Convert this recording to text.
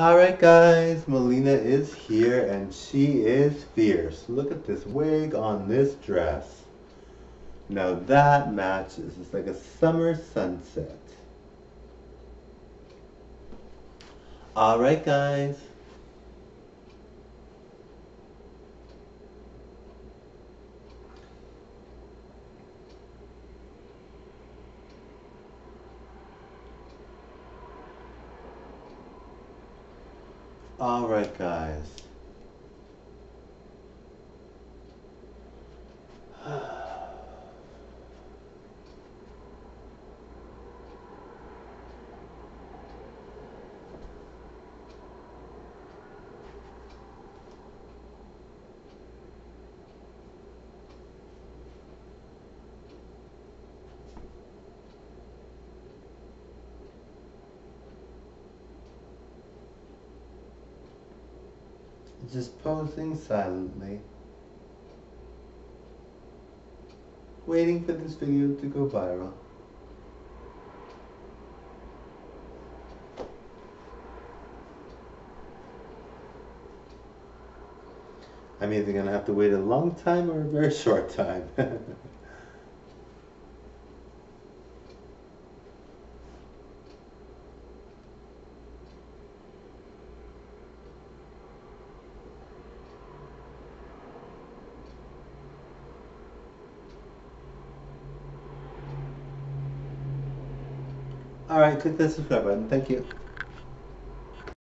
Alright guys, Mileena is here and she is fierce. Look at this wig on this dress. Now that matches. It's like a summer sunset. Alright guys. Alright guys. Just posing silently, waiting for this video to go viral. I'm either going to have to wait a long time or a very short time. Alright, click the subscribe button. Thank you.